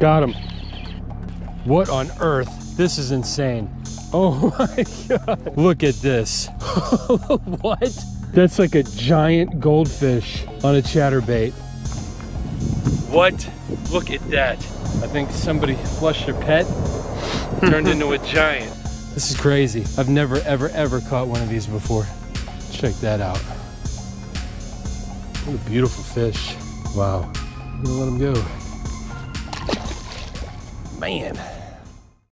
Got him. What on earth? This is insane. Oh my God. Look at this. what? That's like a giant goldfish on a chatterbait. What? Look at that. I think somebody flushed their pet, turned into a giant. This is crazy. I've never, ever, ever caught one of these before. Check that out. What a beautiful fish. Wow. I'm gonna let him go. Man.